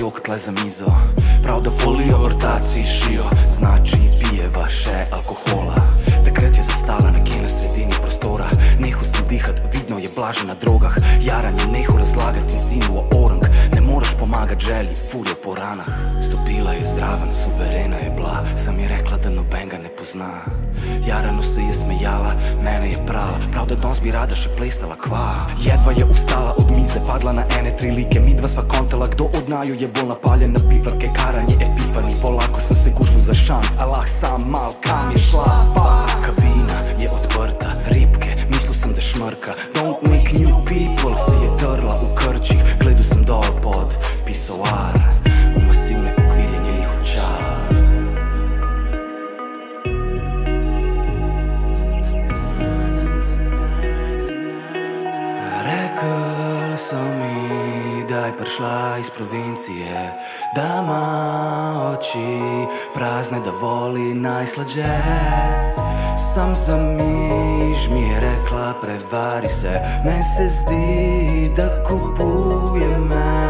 jok tle za mizo. Prav da folijo ortaci šijo. Znači pijeva še alkohola. Takrat je zastala nekje na sredini prostora. Nehal sem dihat, vidno je blaže na drogah. Jaran je nehal razlagati sinu o orang. Ne moreš pomagat želji, furjo po ranah. Stopila je zraven, suverena je bila. Sam je rekla, da noben ga ne pozna. Jarano se je smejala, mene je prala. Prav da danes bi rada še plesala kva. Jedva je ustala od mize, padla na ene tri like. Midva sva kontala, kdo od naju je bolj napaljen na Karanje epifani, polako sem se gušil za šan Allah sam mal, kam je šla, mi, da je prišla iz provincije, da ima oči prazne, da voli najslađe. Sam za miž mi je rekla, prevari se, men se zdi, da kupuje me.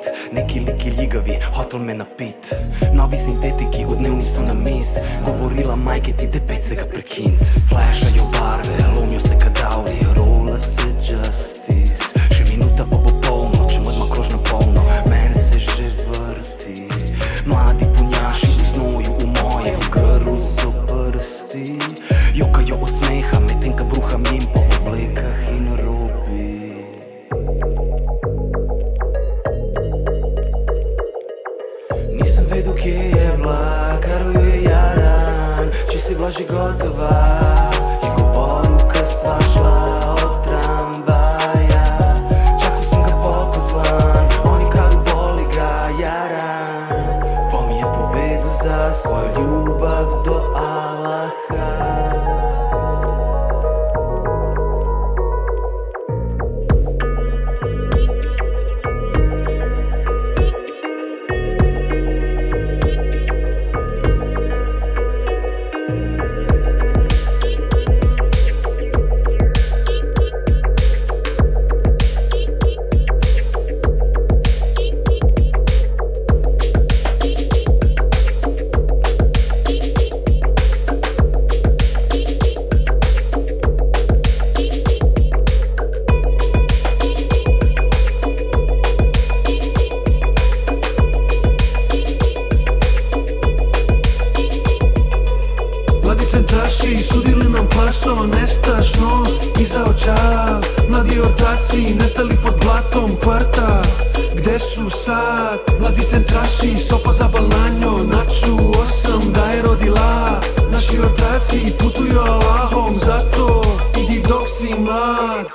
absint Neki liki ligavi, hotel me napit. Novi sintetiki, v dnevni so na mis. Govorila majke ti, depet se ga prekint Flashajo barve, hoje vai. Paso nestašno Iza očal? Mladi ortaci nestali pod blatom kvarta Gde su sad? Mladi centraši sopa za balanjo Načuo sam da je rodila Naši ortaci putuju Allahom Zato idi dok si mlad